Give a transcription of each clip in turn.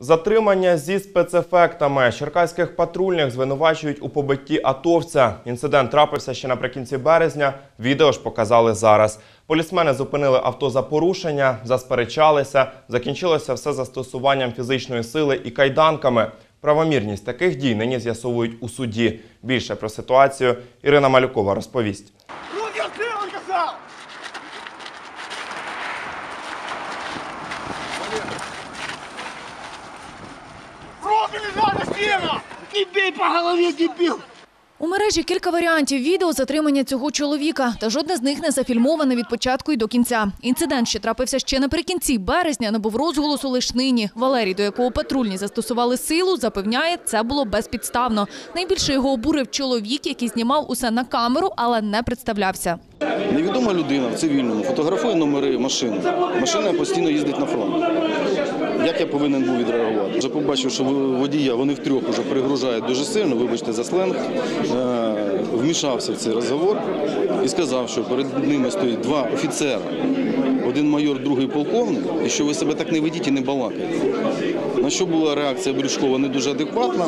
Затримання зі спецефектами черкаських патрульних звинувачують у побитті атовця. Інцидент трапився ще наприкінці березня. Відео ж показали зараз. Полісмени зупинили авто за порушення, засперечалися. Закінчилося все застосуванням фізичної сили і кайданками. Правомірність таких дій нині з'ясовують у суді. Більше про ситуацію Ірина Малюкова розповість. Стенах! Не бей по голове, дебил! У мережі кілька варіантів відео затримання цього чоловіка, та жодне з них не зафільмоване від початку і до кінця. Інцидент, що трапився ще наприкінці березня, набув розголосу лише нині. Валерій, до якого патрульні застосували силу, запевняє, це було безпідставно. Найбільше його обурив чоловік, який знімав усе на камеру, але не представлявся. Невідома людина в цивільному фотографує номери машин. Машина постійно їздить на фронт. Як я повинен був відреагувати? Вже побачив, що водія вони втрьох вже перегружають дуже сильно, вибачте за сленг. Е, Вмішався в цей розговор і сказав, що перед ними стоїть два офіцера. Один майор, другий полковник, і що ви себе так не ведіть і не балакайте. На що була реакція Брючкова не дуже адекватна.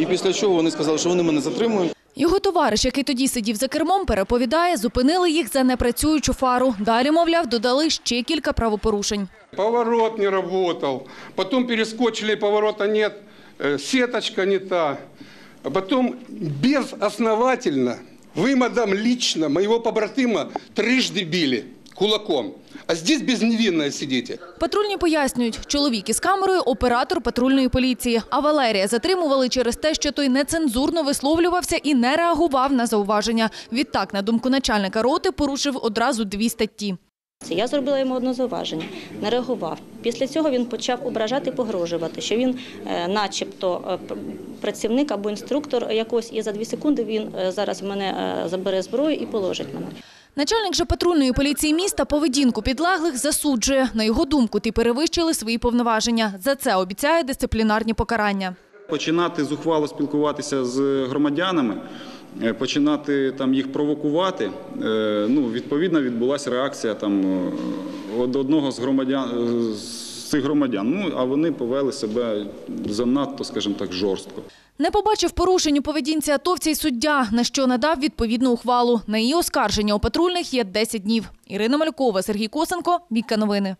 І після чого вони сказали, що вони мене затримують. Його товариш, який тоді сидів за кермом, переповідає, зупинили їх за непрацюючу фару. Далі, мовляв, додали ще кілька правопорушень. Поворот не работал, потом перескочили, поворота нет, э, сеточка не та. А потом безосновательно вы, мадам, лично моего побратима трижды били кулаком. А здесь безневинная сидите. Патрульні пояснюють, чоловік із камерою – оператор патрульної поліції, а Валерія затримували через те, що той нецензурно висловлювався і не реагував на зауваження. Відтак, на думку начальника роти, порушив одразу дві статті. Я зробила йому одне зауваження, не реагував. Після цього він почав ображати, погрожувати, що він, е, начебто, е, працівник або інструктор якось, і за дві секунди він е, зараз в мене забере зброю і положить мене. Начальник же патрульної поліції міста поведінку підлеглих засуджує. На його думку, ті перевищили свої повноваження. За це обіцяє дисциплінарні покарання. починати зухвало спілкуватися з громадянами, е, починати там їх провокувати. е, Ну, відповідно, відбулася реакція там е, одного з громадян з цих громадян. Ну а вони повели себе занадто, скажімо так, жорстко. Не побачив порушень у поведінці атовця й суддя, на що надав відповідну ухвалу. На її оскарження у патрульних є 10 днів. Ірина Малюкова, Сергій Косенко, Віка Новини.